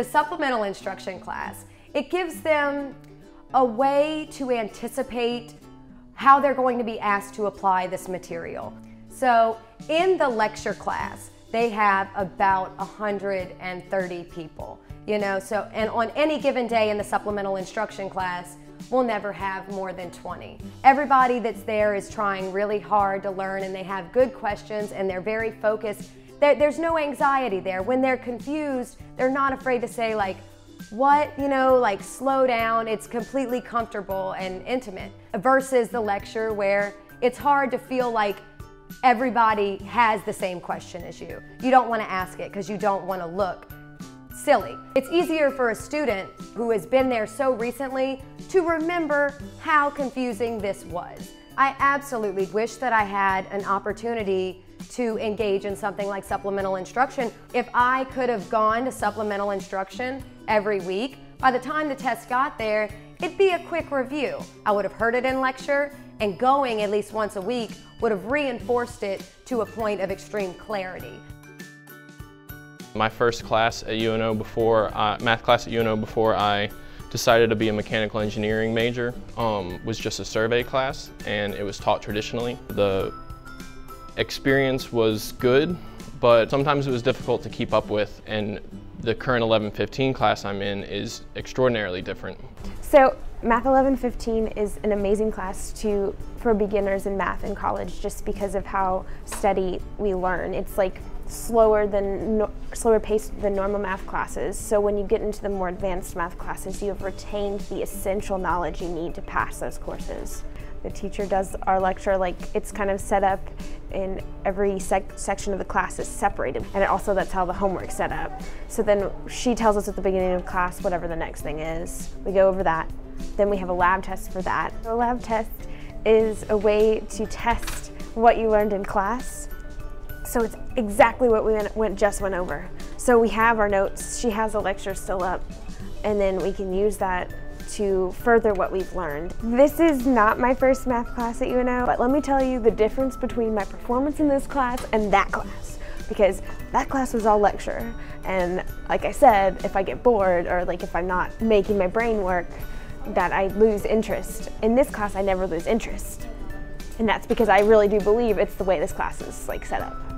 The supplemental instruction class, it gives them a way to anticipate how they're going to be asked to apply this material. So in the lecture class, they have about 130 people, you know, so, and on any given day in the supplemental instruction class, we'll never have more than 20. Everybody that's there is trying really hard to learn and they have good questions and they're very focused. There's no anxiety there. When they're confused, they're not afraid to say like, what, you know, like slow down, it's completely comfortable and intimate versus the lecture where it's hard to feel like everybody has the same question as you. You don't want to ask it because you don't want to look silly. It's easier for a student who has been there so recently to remember how confusing this was. I absolutely wish that I had an opportunity to engage in something like supplemental instruction. If I could have gone to supplemental instruction every week, by the time the test got there, it'd be a quick review. I would have heard it in lecture, and going at least once a week would have reinforced it to a point of extreme clarity. My first class at UNO before, math class at UNO before I decided to be a mechanical engineering major um, was just a survey class and it was taught traditionally. The experience was good, but sometimes it was difficult to keep up with and the current 1115 class I'm in is extraordinarily different. So Math 1115 is an amazing class to for beginners in math in college just because of how steady we learn. It's like slower than no, slower paced than normal math classes. So when you get into the more advanced math classes, you have retained the essential knowledge you need to pass those courses. The teacher does our lecture like it's kind of set up in every sec section of the class is separated and it also that's how the homework's set up. So then she tells us at the beginning of class whatever the next thing is. We go over that. Then we have a lab test for that. The lab test is a way to test what you learned in class so it's exactly what we went, went, just went over. So we have our notes, she has a lecture still up, and then we can use that to further what we've learned. This is not my first math class at UNO, but let me tell you the difference between my performance in this class and that class. Because that class was all lecture, and like I said, if I get bored or like if I'm not making my brain work, that I lose interest. In this class, I never lose interest. And that's because I really do believe it's the way this class is like set up.